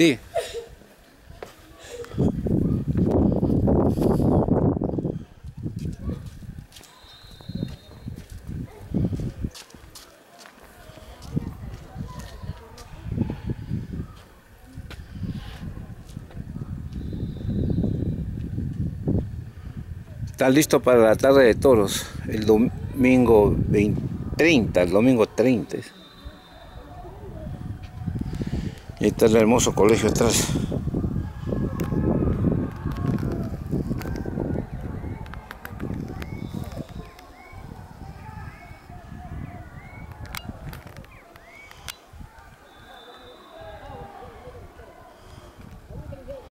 Sí. Está listo para la tarde de toros, el domingo 20, 30, el domingo 30. Y está el hermoso colegio atrás.